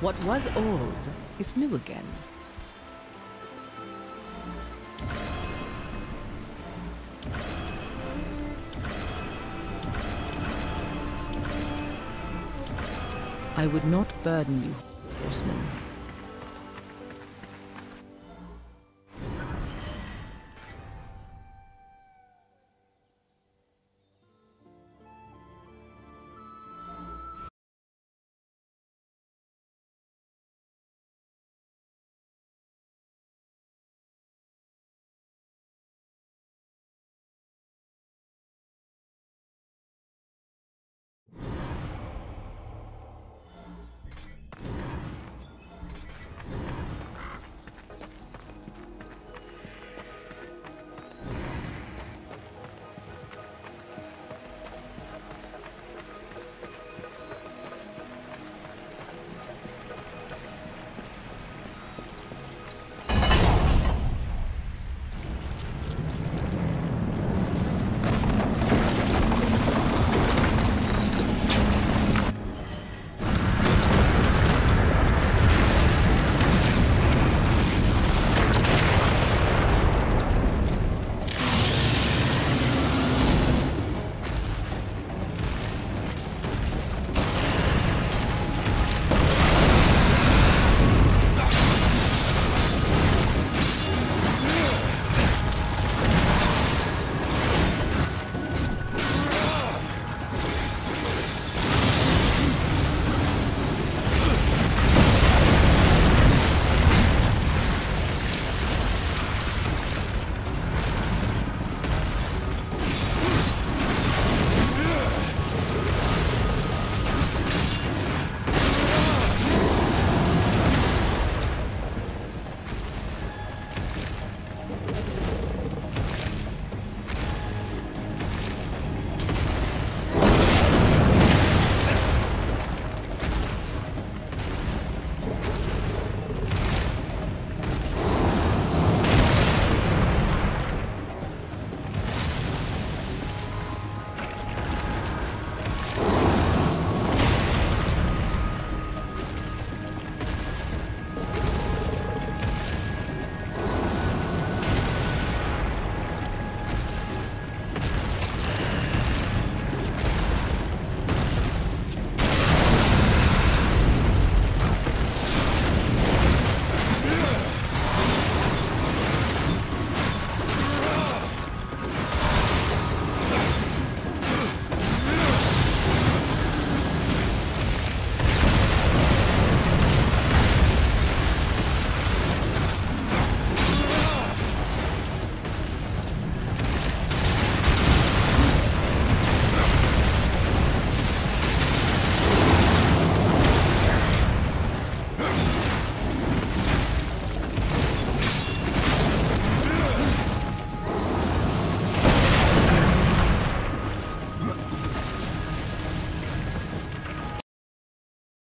What was old is new again. I would not burden you, horseman.